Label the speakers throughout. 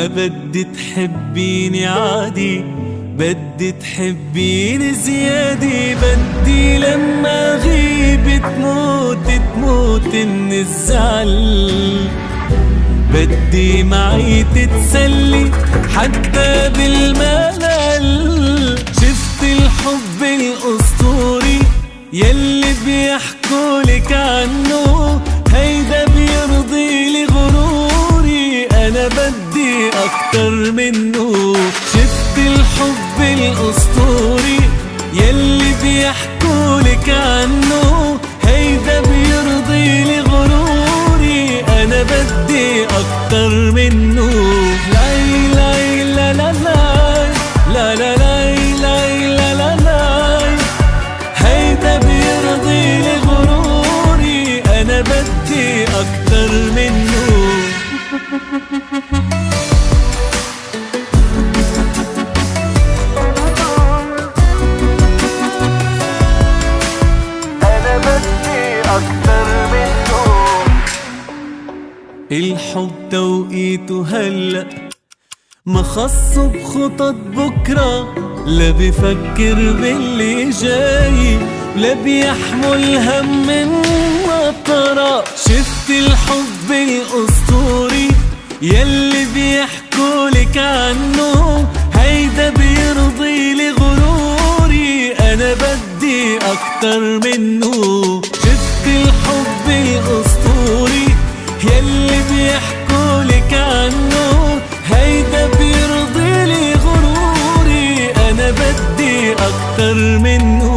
Speaker 1: ما بدي تحبيني عادي بدي تحبيني زيادة بدي لما غيب تموت تموت من الزعل. بدي معي تتسلي حتى بالملل. شفت الحب الأسطوري يلي بيحكولك عنه أكتر منه. شفت الحب الأسطوري يلي بيحكولك عنه. هيدا بيرضي لي غروري أنا بدي أكتر منه. لاي لاي لا لا لا لا لا بدي أكتر منه. الحب توقيته هلأ. ما خصه بخطط بكرة لا بفكر باللي جاي لا بيحمل هم مطرة شفت الحب الأسطوري يلي بيحكولك عنه هيدا بيرضي لي غروري أنا بدي أكتر منه. أكتر منه.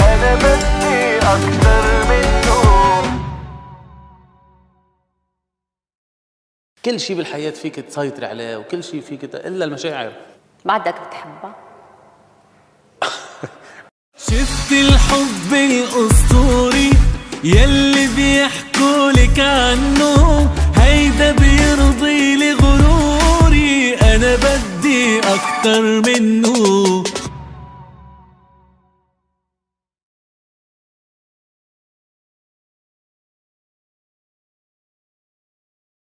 Speaker 1: أنا بدي أكتر منه.
Speaker 2: كل شيء بالحياة فيك تسيطر عليه وكل شيء فيك ت... إلا المشاعر.
Speaker 3: بعدك بتحبها.
Speaker 1: شفت الحب الأسطوري يلي بيحكولك عنه هيدا بيرضي لي غروري أنا بدي أكتر منه.